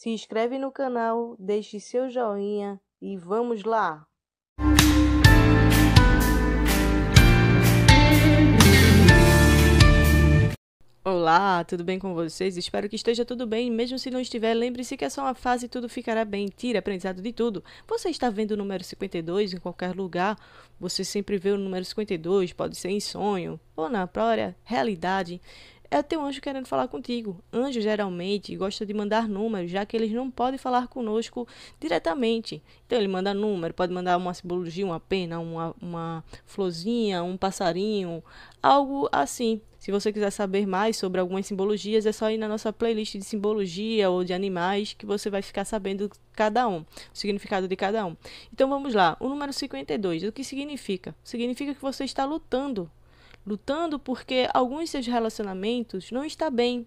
se inscreve no canal, deixe seu joinha e vamos lá! Olá, tudo bem com vocês? Espero que esteja tudo bem. Mesmo se não estiver, lembre-se que é só uma fase e tudo ficará bem. Tire aprendizado de tudo. Você está vendo o número 52 em qualquer lugar. Você sempre vê o número 52, pode ser em sonho ou na própria realidade é teu anjo querendo falar contigo. Anjo geralmente gosta de mandar números, já que eles não podem falar conosco diretamente. Então ele manda número, pode mandar uma simbologia, uma pena, uma, uma florzinha, um passarinho, algo assim. Se você quiser saber mais sobre algumas simbologias, é só ir na nossa playlist de simbologia ou de animais que você vai ficar sabendo cada um, o significado de cada um. Então vamos lá. O número 52, o que significa? Significa que você está lutando lutando porque alguns seus relacionamentos não está bem.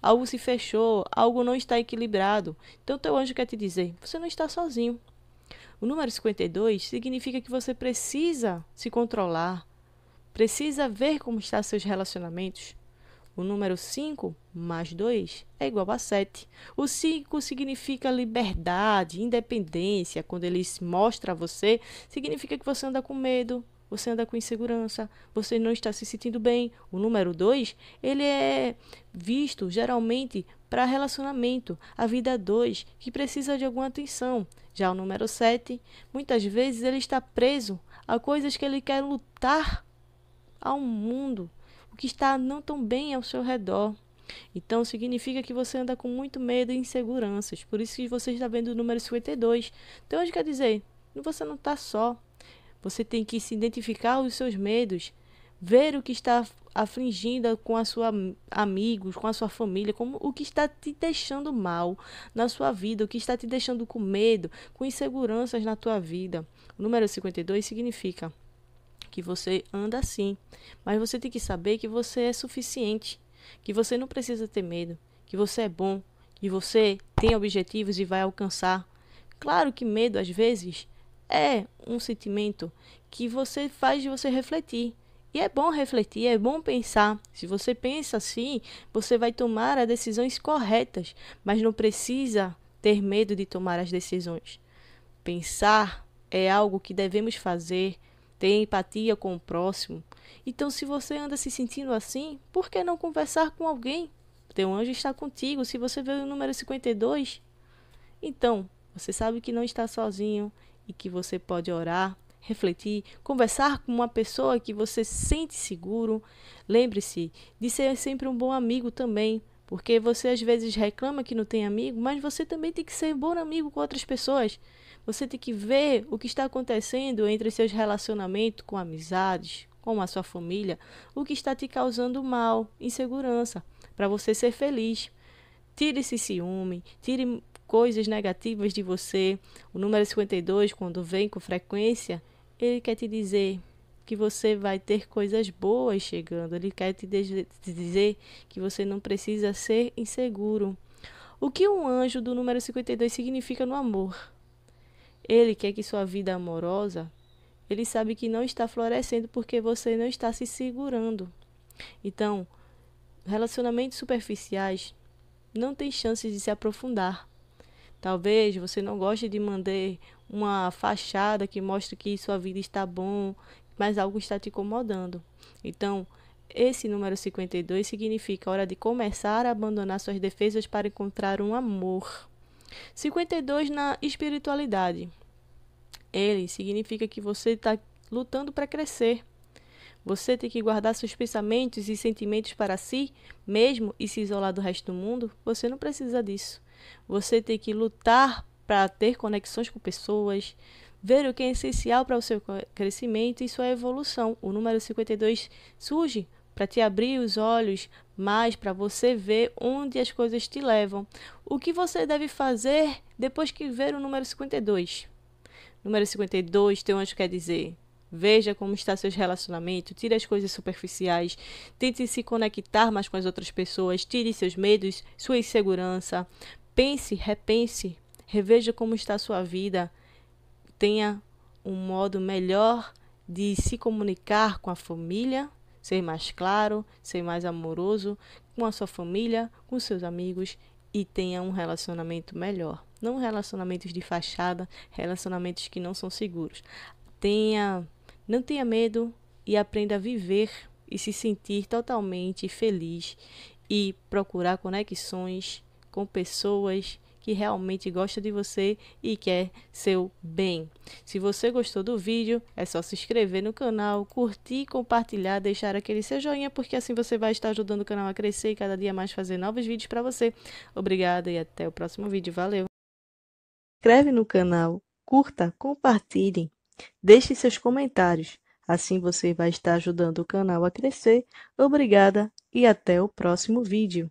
Algo se fechou, algo não está equilibrado. Então teu anjo quer te dizer, você não está sozinho. O número 52 significa que você precisa se controlar, precisa ver como estão seus relacionamentos. O número 5 mais 2 é igual a 7. O 5 significa liberdade, independência. Quando ele mostra a você, significa que você anda com medo, você anda com insegurança, você não está se sentindo bem. O número 2, ele é visto geralmente para relacionamento, a vida 2, que precisa de alguma atenção. Já o número 7, muitas vezes ele está preso a coisas que ele quer lutar ao mundo, o que está não tão bem ao seu redor. Então significa que você anda com muito medo e inseguranças. Por isso que você está vendo o número 52. Então hoje quer dizer, você não está só. Você tem que se identificar os seus medos, ver o que está afligindo com a sua amigos, com a sua família, como o que está te deixando mal na sua vida, o que está te deixando com medo, com inseguranças na tua vida. O número 52 significa que você anda assim, mas você tem que saber que você é suficiente, que você não precisa ter medo, que você é bom, que você tem objetivos e vai alcançar. Claro que medo às vezes é um sentimento que você faz de você refletir. E é bom refletir, é bom pensar. Se você pensa assim, você vai tomar as decisões corretas, mas não precisa ter medo de tomar as decisões. Pensar é algo que devemos fazer, ter empatia com o próximo. Então, se você anda se sentindo assim, por que não conversar com alguém? Teu anjo está contigo. Se você vê o número 52, então você sabe que não está sozinho e que você pode orar, refletir, conversar com uma pessoa que você sente seguro. Lembre-se de ser sempre um bom amigo também, porque você às vezes reclama que não tem amigo, mas você também tem que ser bom amigo com outras pessoas. Você tem que ver o que está acontecendo entre seus relacionamentos com amizades, com a sua família, o que está te causando mal, insegurança, para você ser feliz. Tire esse ciúme, tire coisas negativas de você. O número 52, quando vem com frequência, ele quer te dizer que você vai ter coisas boas chegando. Ele quer te, dizer que você não precisa ser inseguro. O que um anjo do número 52 significa no amor? Ele quer que sua vida amorosa, ele sabe que não está florescendo porque você não está se segurando. Então, relacionamentos superficiais não têm chances de se aprofundar. Talvez você não goste de mandar uma fachada que mostre que sua vida está bom, mas algo está te incomodando. Então, esse número 52 significa hora de começar a abandonar suas defesas para encontrar um amor. 52 na espiritualidade. Ele significa que você está lutando para crescer. Você tem que guardar seus pensamentos e sentimentos para si mesmo e se isolar do resto do mundo? Você não precisa disso. Você tem que lutar para ter conexões com pessoas, ver o que é essencial para o seu crescimento e sua evolução. O número 52 surge para te abrir os olhos mais para você ver onde as coisas te levam. O que você deve fazer depois que ver o número 52? Número 52 tem onde quer dizer Veja como está seus relacionamentos, tire as coisas superficiais, tente se conectar mais com as outras pessoas, tire seus medos, sua insegurança, pense, repense, reveja como está a sua vida, tenha um modo melhor de se comunicar com a família, ser mais claro, ser mais amoroso com a sua família, com seus amigos e tenha um relacionamento melhor. Não relacionamentos de fachada, relacionamentos que não são seguros. Tenha, não tenha medo e aprenda a viver e se sentir totalmente feliz e procurar conexões com pessoas que realmente gosta de você e quer seu bem. Se você gostou do vídeo, é só se inscrever no canal, curtir, compartilhar, deixar aquele seu joinha, porque assim você vai estar ajudando o canal a crescer e cada dia mais fazer novos vídeos para você. Obrigada e até o próximo vídeo. Valeu! Inscreve no canal, curta, compartilhe, deixe seus comentários. Assim você vai estar ajudando o canal a crescer. Obrigada e até o próximo vídeo.